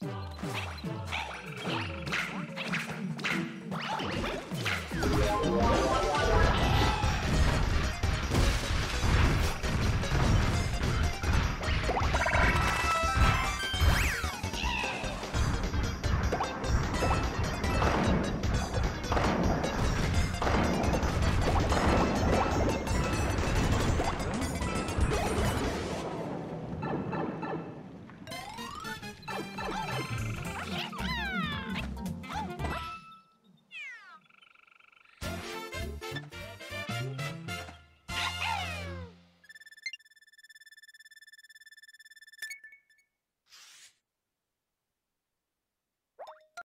Whoa!